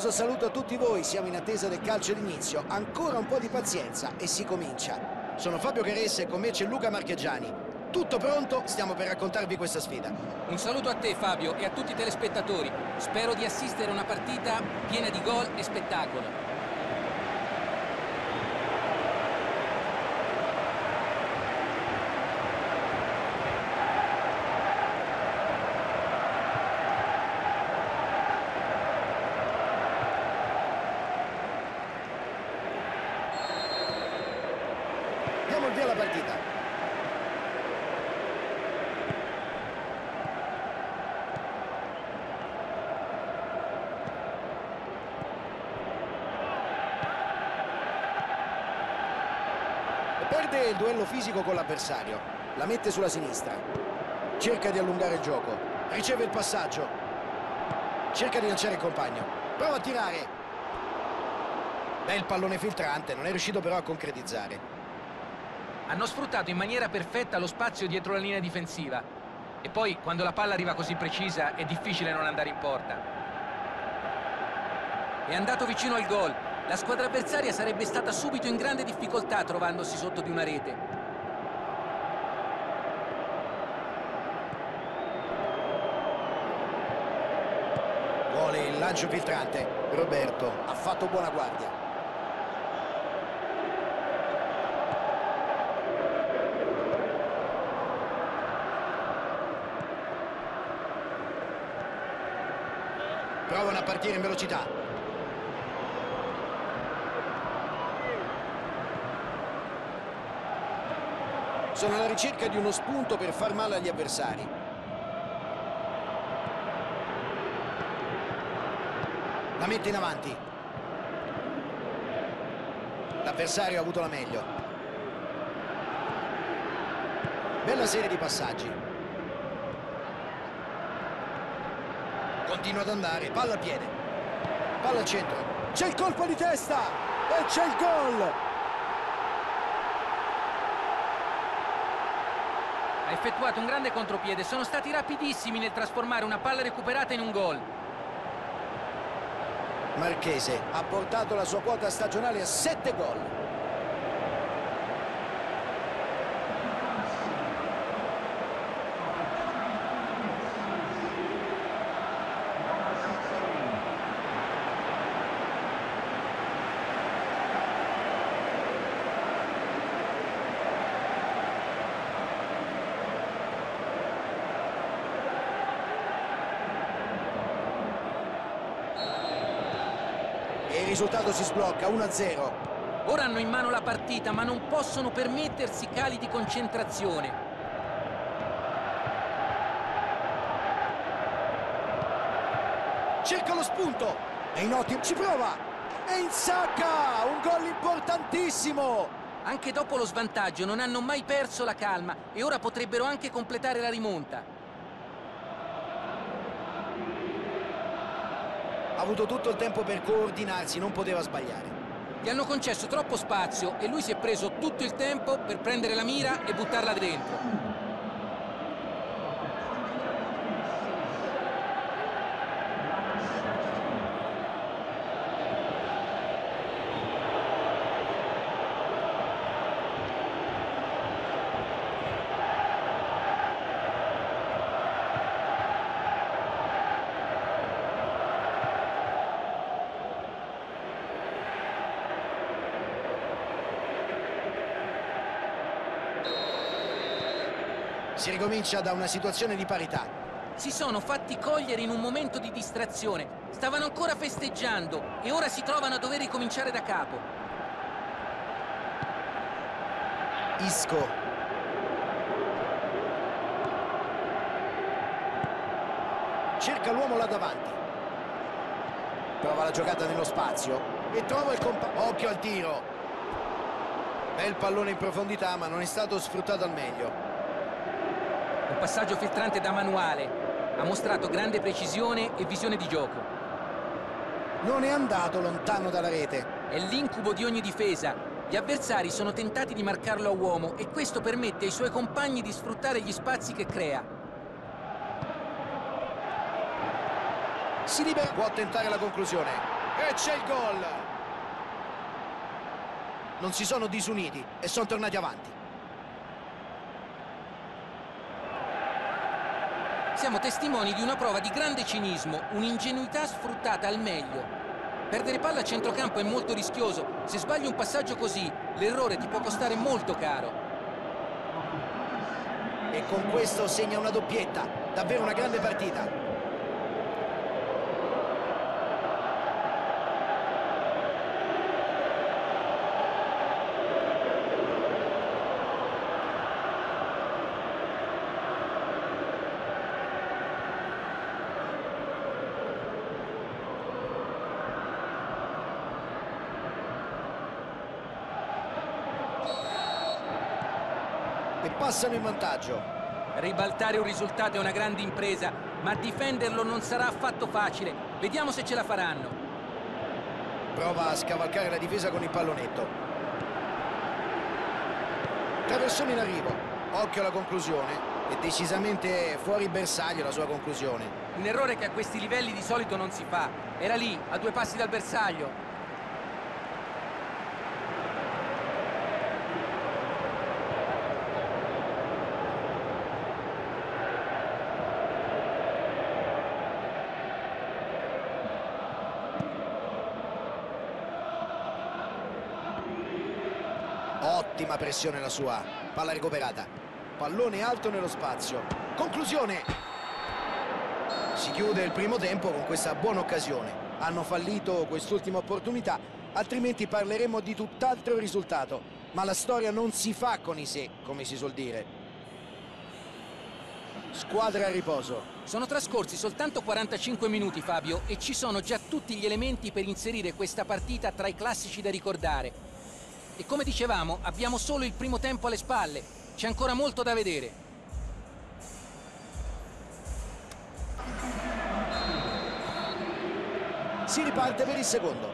caloroso saluto a tutti voi, siamo in attesa del calcio d'inizio. Ancora un po' di pazienza e si comincia. Sono Fabio Caressa e con me c'è Luca Marcheggiani. Tutto pronto, stiamo per raccontarvi questa sfida. Un saluto a te Fabio e a tutti i telespettatori. Spero di assistere a una partita piena di gol e spettacolo. Diamo il via alla partita. Perde il duello fisico con l'avversario. La mette sulla sinistra. Cerca di allungare il gioco. Riceve il passaggio. Cerca di lanciare il compagno. Prova a tirare. Bel pallone filtrante, non è riuscito però a concretizzare. Hanno sfruttato in maniera perfetta lo spazio dietro la linea difensiva. E poi, quando la palla arriva così precisa, è difficile non andare in porta. È andato vicino al gol. La squadra avversaria sarebbe stata subito in grande difficoltà trovandosi sotto di una rete. Vuole il lancio filtrante. Roberto ha fatto buona guardia. Provano a partire in velocità. Sono alla ricerca di uno spunto per far male agli avversari. La mette in avanti. L'avversario ha avuto la meglio. Bella serie di passaggi. Continua ad andare, palla al piede. Palla al centro. C'è il colpo di testa e c'è il gol. Ha effettuato un grande contropiede. Sono stati rapidissimi nel trasformare una palla recuperata in un gol. Marchese ha portato la sua quota stagionale a 7 gol. Risultato si sblocca 1-0. Ora hanno in mano la partita, ma non possono permettersi cali di concentrazione. Cerca lo spunto. È in ottimo. Ci prova. E insacca. Un gol importantissimo. Anche dopo lo svantaggio non hanno mai perso la calma e ora potrebbero anche completare la rimonta. Ha avuto tutto il tempo per coordinarsi, non poteva sbagliare. Gli hanno concesso troppo spazio e lui si è preso tutto il tempo per prendere la mira e buttarla dentro. Si ricomincia da una situazione di parità. Si sono fatti cogliere in un momento di distrazione. Stavano ancora festeggiando e ora si trovano a dover ricominciare da capo. Isco. Cerca l'uomo là davanti. Prova la giocata nello spazio e trova il compagno. Occhio al tiro. Bel pallone in profondità, ma non è stato sfruttato al meglio. Un passaggio filtrante da manuale. Ha mostrato grande precisione e visione di gioco. Non è andato lontano dalla rete. È l'incubo di ogni difesa. Gli avversari sono tentati di marcarlo a uomo e questo permette ai suoi compagni di sfruttare gli spazi che crea. Si libera. Può tentare la conclusione. E c'è il gol! Non si sono disuniti e sono tornati avanti. Siamo testimoni di una prova di grande cinismo, un'ingenuità sfruttata al meglio. Perdere palla a centrocampo è molto rischioso. Se sbagli un passaggio così, l'errore ti può costare molto caro. E con questo segna una doppietta. Davvero una grande partita. E passano in vantaggio. Ribaltare un risultato è una grande impresa, ma difenderlo non sarà affatto facile. Vediamo se ce la faranno. Prova a scavalcare la difesa con il pallonetto. Traversone in arrivo. Occhio alla conclusione. È decisamente fuori bersaglio la sua conclusione. Un errore che a questi livelli di solito non si fa. Era lì, a due passi dal bersaglio. Ottima pressione la sua. Palla recuperata. Pallone alto nello spazio. Conclusione. Si chiude il primo tempo con questa buona occasione. Hanno fallito quest'ultima opportunità, altrimenti parleremmo di tutt'altro risultato. Ma la storia non si fa con i sé, come si suol dire. Squadra a riposo. Sono trascorsi soltanto 45 minuti, Fabio, e ci sono già tutti gli elementi per inserire questa partita tra i classici da ricordare. E come dicevamo, abbiamo solo il primo tempo alle spalle. C'è ancora molto da vedere. Si riparte per il secondo.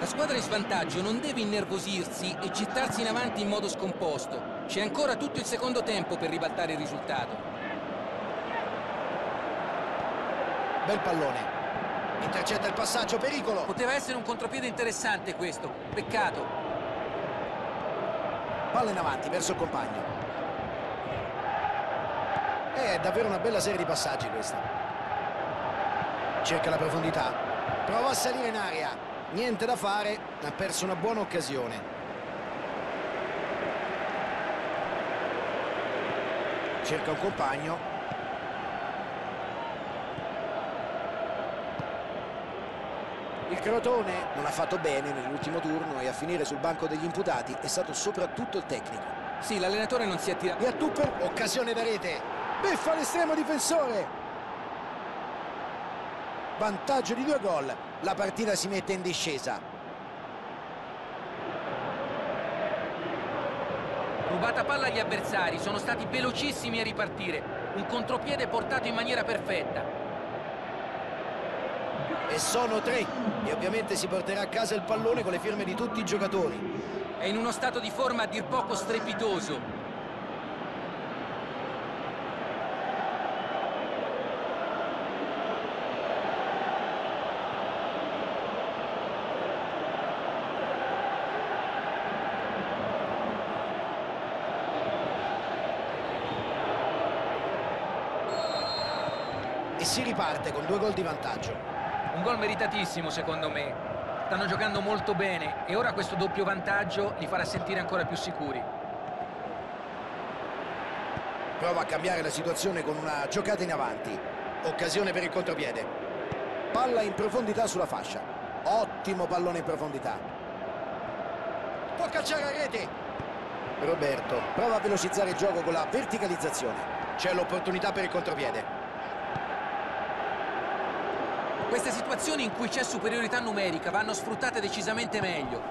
La squadra in svantaggio non deve innervosirsi e gettarsi in avanti in modo scomposto. C'è ancora tutto il secondo tempo per ribaltare il risultato. Bel pallone. Intercetta il passaggio, pericolo. Poteva essere un contropiede interessante questo. Peccato. Palla in avanti, verso il compagno. È davvero una bella serie di passaggi questa. Cerca la profondità. Prova a salire in aria. Niente da fare, ha perso una buona occasione. Cerca un compagno. Crotone non ha fatto bene nell'ultimo turno e a finire sul banco degli imputati è stato soprattutto il tecnico. Sì, l'allenatore non si attira... E a Tupper, occasione da rete. Beffa l'estremo difensore. Vantaggio di due gol. La partita si mette in discesa. Rubata palla agli avversari, sono stati velocissimi a ripartire. Un contropiede portato in maniera perfetta. E sono tre. E ovviamente si porterà a casa il pallone con le firme di tutti i giocatori. È in uno stato di forma a dir poco strepitoso. E si riparte con due gol di vantaggio. Un gol meritatissimo secondo me. Stanno giocando molto bene e ora questo doppio vantaggio li farà sentire ancora più sicuri. Prova a cambiare la situazione con una giocata in avanti. Occasione per il contropiede. Palla in profondità sulla fascia. Ottimo pallone in profondità. Può calciare a rete. Roberto prova a velocizzare il gioco con la verticalizzazione. C'è l'opportunità per il contropiede. Queste situazioni in cui c'è superiorità numerica vanno sfruttate decisamente meglio.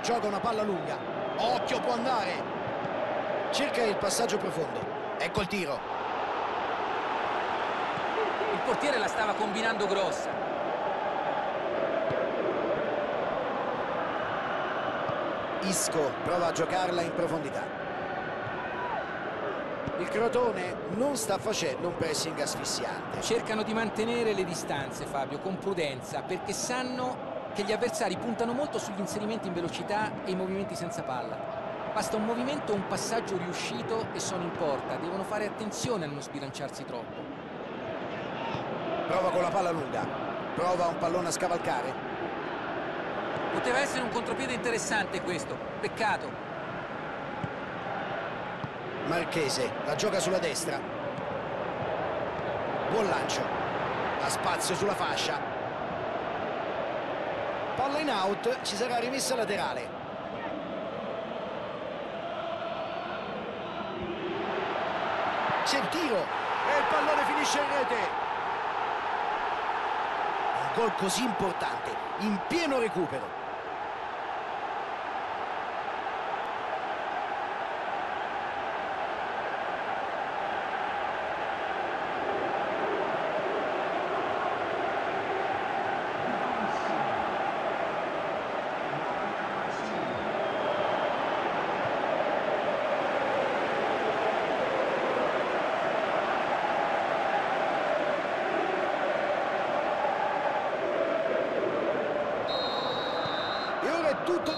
Gioca una palla lunga. Occhio può andare. Cerca il passaggio profondo. Ecco il tiro. Il portiere la stava combinando grossa. Isco prova a giocarla in profondità. Il Crotone non sta facendo un pressing asfissiante. Cercano di mantenere le distanze, Fabio, con prudenza, perché sanno che gli avversari puntano molto sugli inserimenti in velocità e i movimenti senza palla. Basta un movimento o un passaggio riuscito e sono in porta. Devono fare attenzione a non sbilanciarsi troppo. Prova con la palla lunga. Prova un pallone a scavalcare. Poteva essere un contropiede interessante questo. Peccato. Marchese la gioca sulla destra. Buon lancio. Ha spazio sulla fascia. Palla in out, ci sarà rimessa laterale. C'è il tiro e il pallone finisce in rete. Un gol così importante, in pieno recupero. È tutto.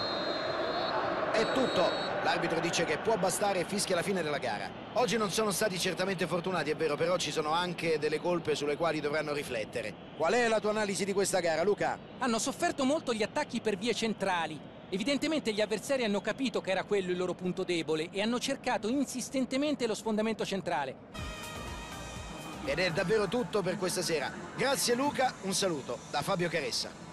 È tutto. L'arbitro dice che può bastare e fischia la fine della gara. Oggi non sono stati certamente fortunati, è vero, però ci sono anche delle colpe sulle quali dovranno riflettere. Qual è la tua analisi di questa gara, Luca? Hanno sofferto molto gli attacchi per vie centrali. Evidentemente gli avversari hanno capito che era quello il loro punto debole e hanno cercato insistentemente lo sfondamento centrale. Ed è davvero tutto per questa sera. Grazie Luca, un saluto da Fabio Caressa.